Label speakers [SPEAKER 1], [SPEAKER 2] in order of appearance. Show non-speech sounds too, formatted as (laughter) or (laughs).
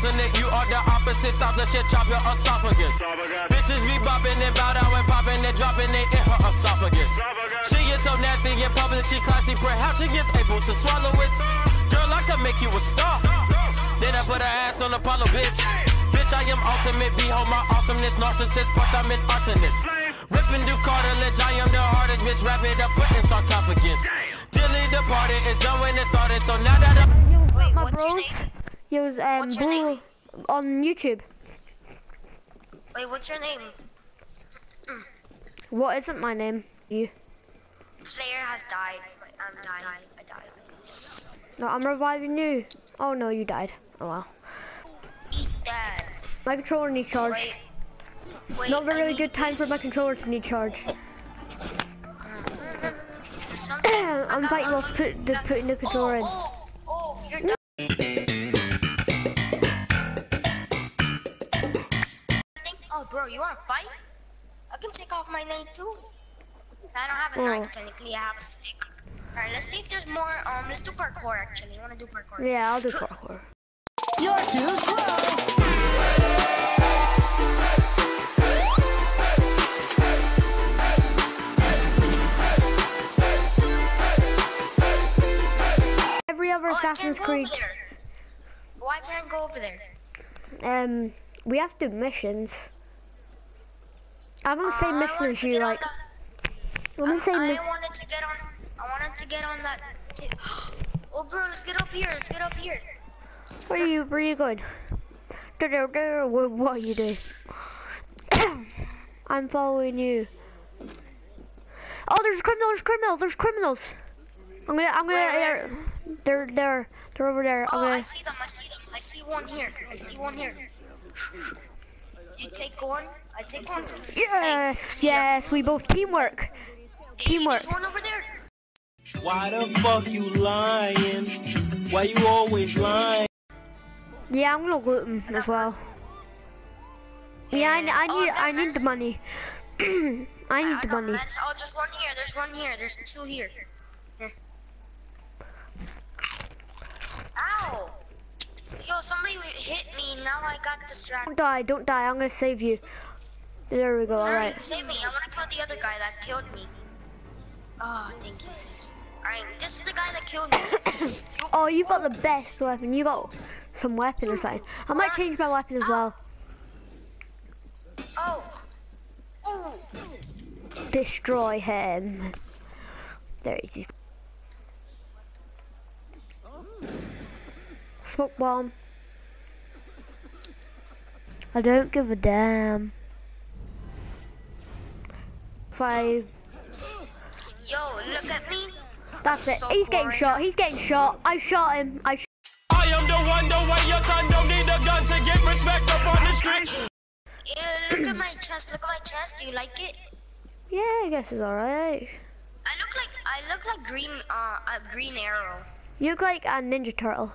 [SPEAKER 1] alternate, you are the opposite. Stop the shit, chop your esophagus. Bitches be bopping and bow down and popping and dropping it in her esophagus. She is so nasty in public, she classy. Perhaps she is able to swallow it. Girl, I could make you a star. Then I put her ass on Apollo, bitch. Bitch, I am ultimate. Behold my awesomeness, narcissist, part I'm an arsonist. Ripping through cartilage, I am the hardest bitch. Wrap it up, put in sarcophagus. Dilly departed, it's done when it started. So now that I'm.
[SPEAKER 2] Wait,
[SPEAKER 3] my
[SPEAKER 2] what's your name?
[SPEAKER 3] He was um
[SPEAKER 2] What's your
[SPEAKER 3] blue
[SPEAKER 2] name?
[SPEAKER 3] on YouTube.
[SPEAKER 2] Wait, what's your name? (clears throat)
[SPEAKER 3] What isn't my name? You.
[SPEAKER 2] Player has died. I'm dying. I died.
[SPEAKER 3] No, I'm reviving you. Oh no, you died. Oh well.
[SPEAKER 2] Eat that.
[SPEAKER 3] My controller needs charge.
[SPEAKER 2] Wait. Wait.
[SPEAKER 3] Not a really good time for my controller to need charge. (clears throat) (clears throat) I'm fighting off put, the, putting the controller in.
[SPEAKER 2] Oh, oh, Oh, bro, you wanna fight? I can take off my knife too. I don't have a
[SPEAKER 3] Oh.
[SPEAKER 2] knife technically. I have a stick. All right, let's see if there's more. Um, let's do parkour actually. You wanna do parkour?
[SPEAKER 3] Yeah, I'll do parkour. (laughs)
[SPEAKER 4] You're too slow.
[SPEAKER 3] Every other
[SPEAKER 2] Oh, can't
[SPEAKER 3] Assassin's Creed.
[SPEAKER 2] Why can't I go over there?
[SPEAKER 3] um, we have to do missions. I'm gonna
[SPEAKER 2] Uh,
[SPEAKER 3] say
[SPEAKER 2] I
[SPEAKER 3] mission as you like. I'm gonna say
[SPEAKER 2] I
[SPEAKER 3] mi-
[SPEAKER 2] wanted to get on. I wanted to get on that. T- oh, bro, let's get up here. Let's get up here.
[SPEAKER 3] Where are you? Where are you going? What, are you doing? (coughs) I'm following you. Oh, there's criminals! There's criminals! There's criminals! I'm gonna. I'm gonna.
[SPEAKER 2] Where,
[SPEAKER 3] They're, they're there. They're over there. I'm
[SPEAKER 2] Oh, I
[SPEAKER 3] gonna.
[SPEAKER 2] see them. I see them. I see one here. I see one here. You take one. I take one.
[SPEAKER 3] Yes, yes. We both teamwork.
[SPEAKER 2] Hey,
[SPEAKER 3] teamwork.
[SPEAKER 2] There's one over there.
[SPEAKER 1] Why the fuck you lying? Why you always lying?
[SPEAKER 3] Yeah, I'm gonna loot him as well. Yeah, I, I
[SPEAKER 2] Oh,
[SPEAKER 3] need. I need the money. (clears throat) I need the money.
[SPEAKER 2] meds. Oh, there's one here. There's one here. There's two here. Here. Somebody hit me. Now I got distracted.
[SPEAKER 3] Don't die. Don't die. I'm gonna save you. There we go. All right.
[SPEAKER 2] save me. I want to kill the other guy that killed me. Oh, thank you. Thank you. Alright, this is the guy that killed me. (coughs)
[SPEAKER 3] Oh, you got the best weapon. You got some weapon something. I might change my weapon as well.
[SPEAKER 2] Oh. Ooh.
[SPEAKER 3] Destroy him. There he is. Smoke bomb. I don't give a damn. Five.
[SPEAKER 2] Yo, look at me.
[SPEAKER 3] That's it.
[SPEAKER 2] So
[SPEAKER 3] He's getting shot. He's getting shot. I shot him. I. Sh
[SPEAKER 1] I am the one, the way your son don't need a gun to get respect up on the street.
[SPEAKER 2] Ew, look at my chest. Look at my chest. Do you like it?
[SPEAKER 3] yeah, I guess it's alright.
[SPEAKER 2] I look like I look like green. Uh, a green arrow.
[SPEAKER 3] You look like a ninja turtle.